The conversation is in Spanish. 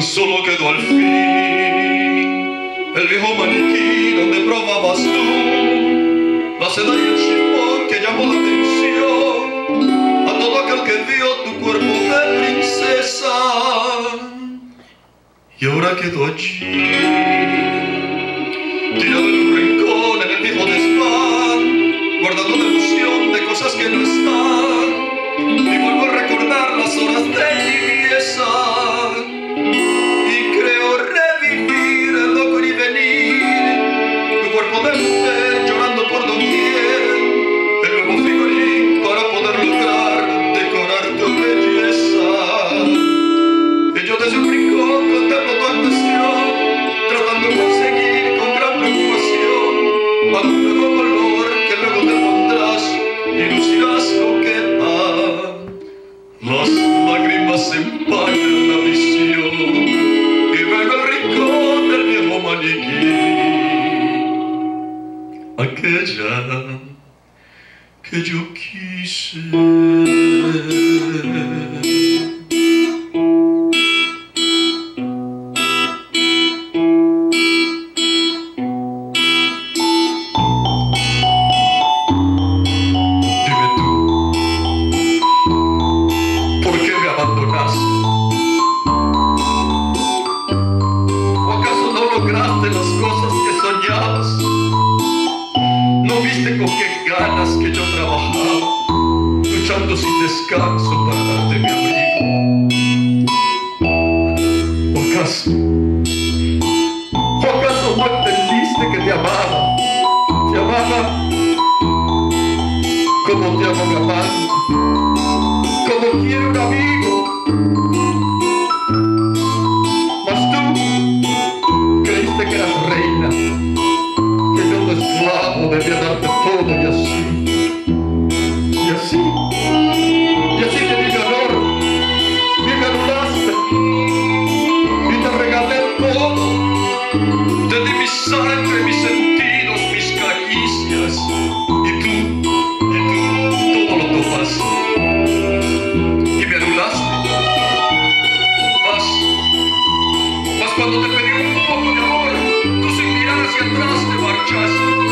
solo quedó al fin el viejo maniquí donde probabas tú la seda y el chifón que llamó la atención a todo aquel que vio tu cuerpo de princesa. Y ahora quedó allí, Aquella que yo quise. Viste con qué ganas que yo trabajaba, luchando sin descanso para darte mi abrigo? ¿O acaso, acaso no entendiste que te amaba? Te amaba como te amo mi amante, como quiero un amigo. Y así, y así, y así te di y me anulaste, y te regalé todo, te di mi sangre, mis sentidos, mis caricias, y tú, y tú, todo lo tomaste, y me anulaste, mas, mas cuando te pedí un poco de amor, tú sin mirar hacia atrás te marchaste.